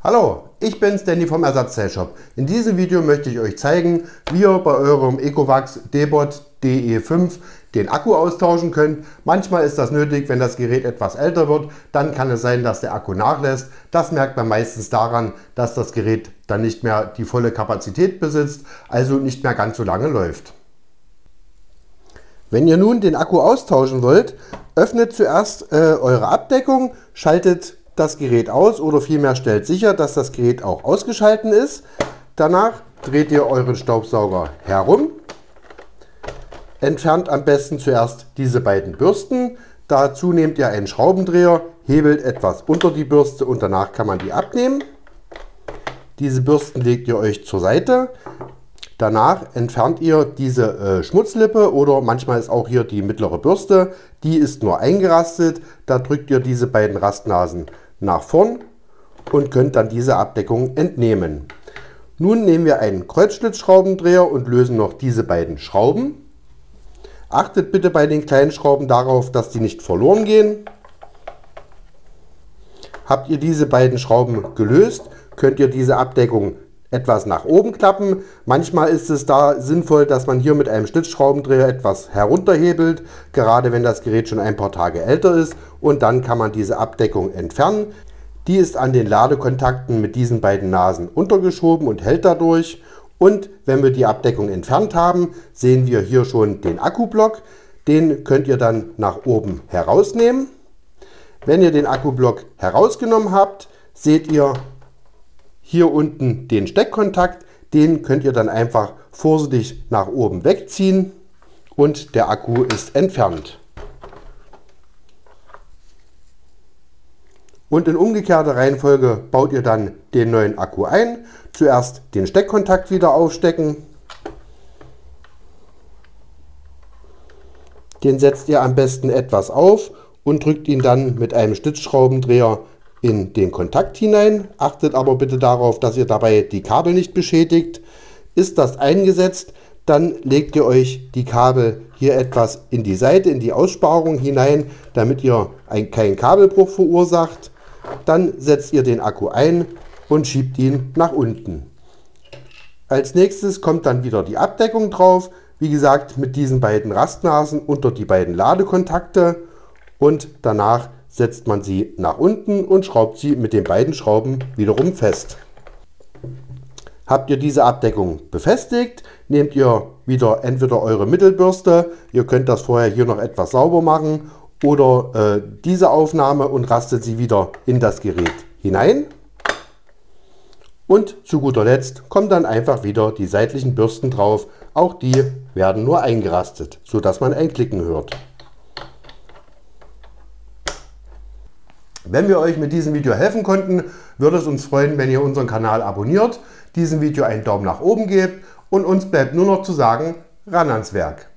Hallo, ich bin's, Danny vom Ersatzteilshop. In diesem Video möchte ich euch zeigen, wie ihr bei eurem Ecovacs Debot DE5 den Akku austauschen könnt. Manchmal ist das nötig, wenn das Gerät etwas älter wird, dann kann es sein, dass der Akku nachlässt. Das merkt man meistens daran, dass das Gerät dann nicht mehr die volle Kapazität besitzt, also nicht mehr ganz so lange läuft. Wenn ihr nun den Akku austauschen wollt, öffnet zuerst äh, eure Abdeckung, schaltet das Gerät aus oder vielmehr stellt sicher, dass das Gerät auch ausgeschalten ist. Danach dreht ihr euren Staubsauger herum, entfernt am besten zuerst diese beiden Bürsten. Dazu nehmt ihr einen Schraubendreher, hebelt etwas unter die Bürste und danach kann man die abnehmen. Diese Bürsten legt ihr euch zur Seite. Danach entfernt ihr diese äh, Schmutzlippe oder manchmal ist auch hier die mittlere Bürste. Die ist nur eingerastet. Da drückt ihr diese beiden Rastnasen nach vorn und könnt dann diese Abdeckung entnehmen. Nun nehmen wir einen Kreuzschlitzschraubendreher und lösen noch diese beiden Schrauben. Achtet bitte bei den kleinen Schrauben darauf, dass die nicht verloren gehen. Habt ihr diese beiden Schrauben gelöst, könnt ihr diese Abdeckung etwas nach oben klappen. Manchmal ist es da sinnvoll, dass man hier mit einem Schlitzschraubendreher etwas herunterhebelt, gerade wenn das Gerät schon ein paar Tage älter ist und dann kann man diese Abdeckung entfernen. Die ist an den Ladekontakten mit diesen beiden Nasen untergeschoben und hält dadurch. Und wenn wir die Abdeckung entfernt haben, sehen wir hier schon den Akkublock. Den könnt ihr dann nach oben herausnehmen. Wenn ihr den Akkublock herausgenommen habt, seht ihr hier unten den Steckkontakt. Den könnt ihr dann einfach vorsichtig nach oben wegziehen und der Akku ist entfernt. Und in umgekehrter Reihenfolge baut ihr dann den neuen Akku ein. Zuerst den Steckkontakt wieder aufstecken. Den setzt ihr am besten etwas auf und drückt ihn dann mit einem Stützschraubendreher in den Kontakt hinein. Achtet aber bitte darauf, dass ihr dabei die Kabel nicht beschädigt. Ist das eingesetzt, dann legt ihr euch die Kabel hier etwas in die Seite, in die Aussparung hinein, damit ihr ein, keinen Kabelbruch verursacht. Dann setzt ihr den Akku ein und schiebt ihn nach unten. Als nächstes kommt dann wieder die Abdeckung drauf. Wie gesagt, mit diesen beiden Rastnasen unter die beiden Ladekontakte und danach setzt man sie nach unten und schraubt sie mit den beiden Schrauben wiederum fest. Habt ihr diese Abdeckung befestigt, nehmt ihr wieder entweder eure Mittelbürste, ihr könnt das vorher hier noch etwas sauber machen oder äh, diese Aufnahme und rastet sie wieder in das Gerät hinein. Und zu guter Letzt kommen dann einfach wieder die seitlichen Bürsten drauf. Auch die werden nur eingerastet, sodass man ein Klicken hört. Wenn wir euch mit diesem Video helfen konnten, würde es uns freuen, wenn ihr unseren Kanal abonniert, diesem Video einen Daumen nach oben gebt und uns bleibt nur noch zu sagen, ran ans Werk.